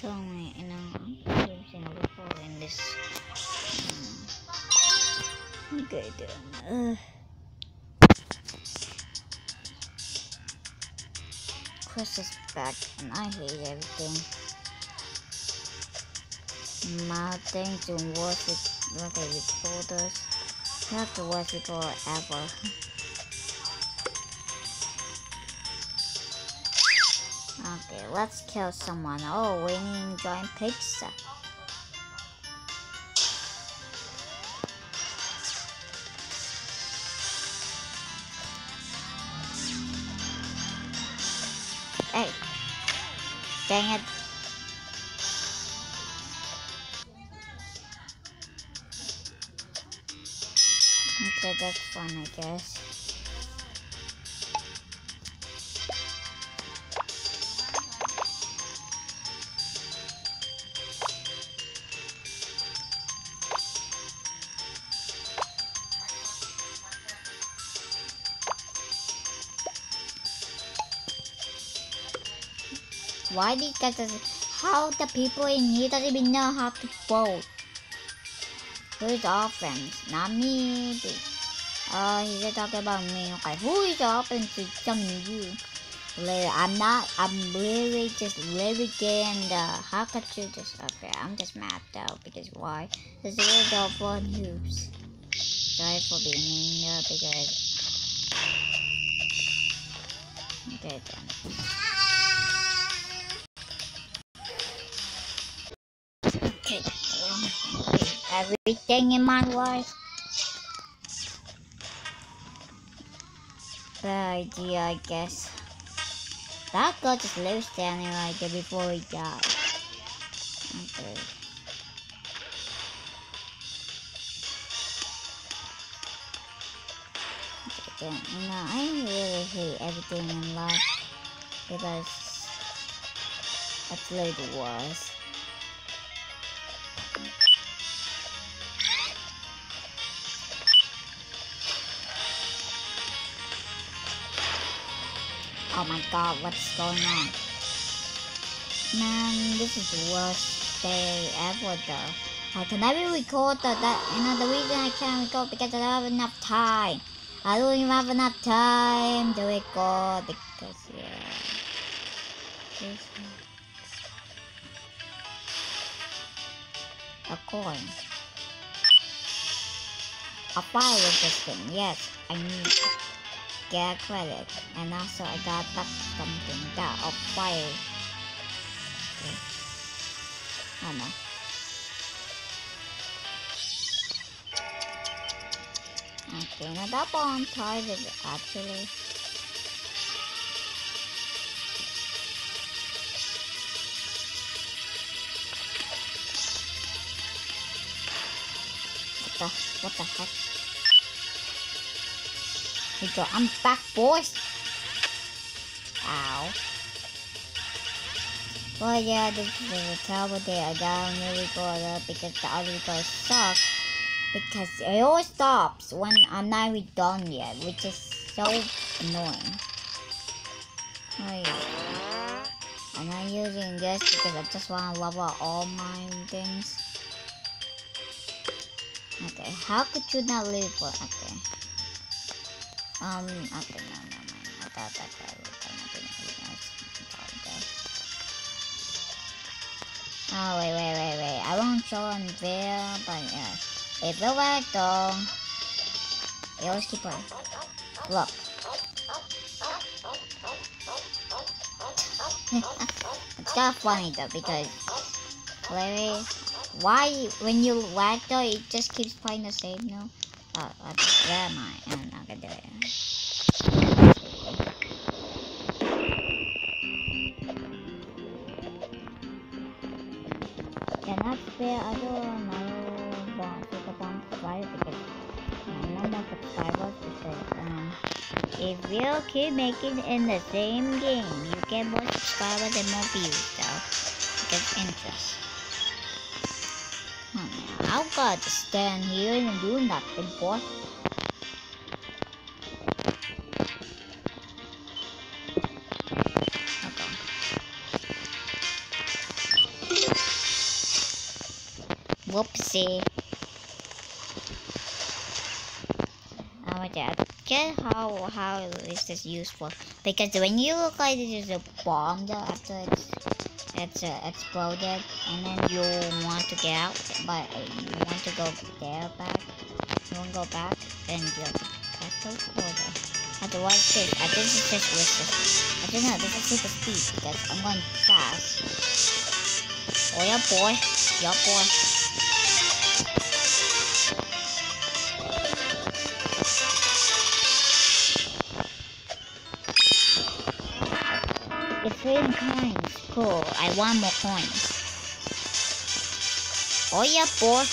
tell me, you know, everything before in this. Um, uh, Chris is back, and I hate everything. My things to work with record reporters, not the worst people ever. Let's kill someone. Oh, we need pizza. Hey. Dang it. Okay, that's fun, I guess. Why doesn't how the people in here doesn't even know how to vote? Who's our friends? Not me. Oh, he's talking about me. Okay, who is offense? It's telling you. I'm not. I'm really just really getting the. How could you just? Okay, I'm just mad though because why? There's a little for news. Sorry for being mean though because. Okay then. Everything in my life. Bad idea, I guess. That guy just lives standing right there before he died. Okay. You know, I really hate everything in life because really the Oh my god, what's going on? Man, this is the worst day ever though. I can never record the, that, you know, the reason I can't record because I don't have enough time. I don't even have enough time to record because, yeah. This a coin. A fire resistant, yes, I need get credit and also I got back something that of fire okay. I know okay now that bomb is actually what the what the heck we go. I'm back, boys. Ow. Well, yeah, this is a terrible day. I got really good because the other guys suck. Because it always stops when I'm not even done yet, which is so annoying. Oh, yeah. I'm not using this because I just want to level all my things. Okay, how could you not leave. Okay. Um, okay, no, no, no, no. That, that, that, Oh, wait, wait, wait, wait. I won't show on there, but yeah. If it worked, though, it always keep on. Look. it's of funny, though, because, Larry, why, when you lag though, it just keeps playing the same, you know? Oh, where am I? I'm do it. Want to bomb subscribe because um if you keep making in the same game you get more subscribers and more views so it interest. I've got to stand here and do nothing, boy. Whoopsie. much I get how how is this useful? Because when you look like this is a bomb though after it's it's uh, exploded and then you want to get out but you want to go there back you want to go back have to press those order. Otherwise this I think it's just risky. I don't know this is super speed because I'm going fast. Oh yeah boy. Yeah boy. It's three coins. Cool. I want more coins. Oh yeah, boy.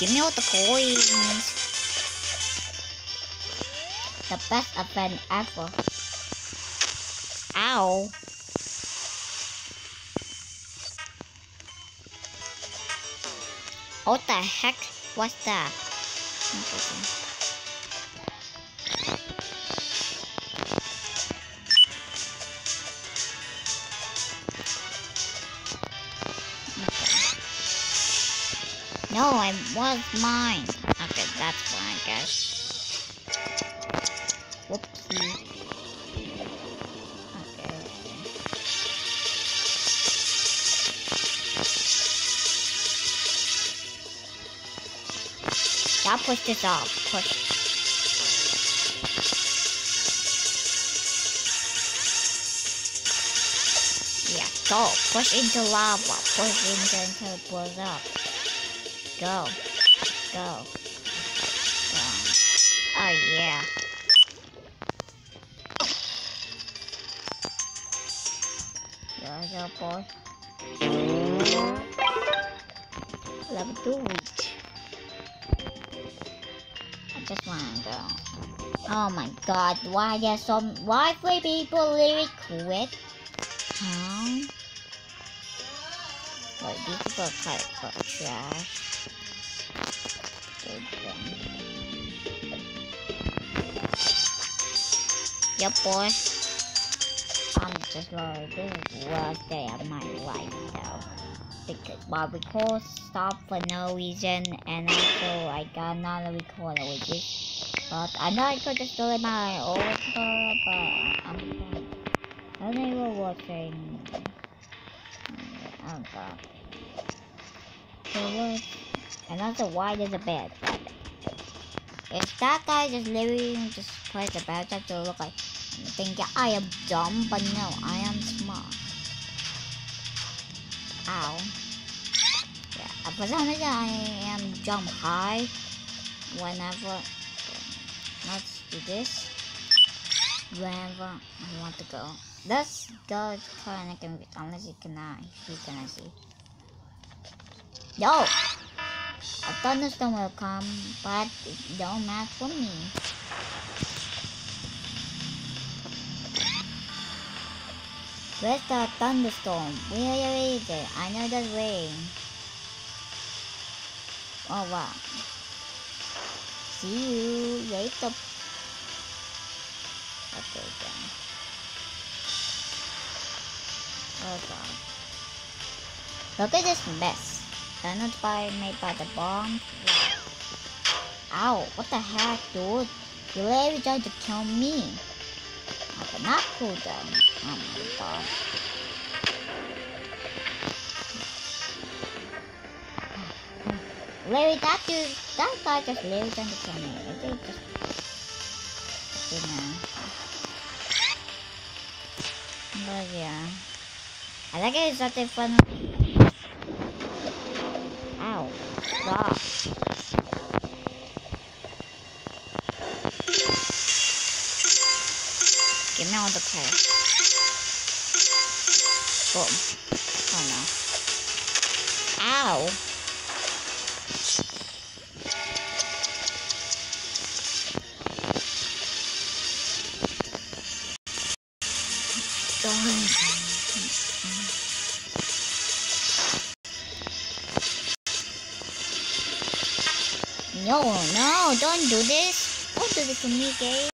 Give me all the coins. The best event ever. Ow. What the heck? What's that? I was mine. Okay, that's fine, guys. Whoopsie. Okay. I'll push this off. Push. Yeah, go. Push into lava. Push into until it blows up. Go. Go. Go. Oh, yeah. There we go, boy. Level 2 reach. I just wanna go. Oh my god, why there's so why three people literally quit? Huh? Wait, these are kind of trash. Yep, boy. I'm just gonna do the worst day of my life, though. Because my record stopped for no reason, and also I got another recorder with this. But I know I could just delete my old recorder, but I'm. I don't even watching. Oh god. So what? And also, why there's a bed? If that guy just literally just plays the bad guy to look like thinking I am dumb, but no, I am smart. Ow. Yeah, for some reason I am jump high whenever. Let's do this. Whenever I want to go. This does kind of convict unless you cannot. You cannot see. Yo! A thunderstorm will come, but it don't matter for me. Where's the thunderstorm? Where is it? I know the rain. Oh wow. See you later. Okay then. Oh god. Look at this mess. Tunnels by made by the bomb. Ow, what the heck, dude? You literally tried to kill me. Okay, not cool then. Oh my god. Larry, that dude, that guy just literally trying to kill me. Just, you know. But yeah. I think it's something fun. Ow. Stop. Give me all the carrots. Boom. Oh no. Ow. Don't do this. Don't do this to me, game.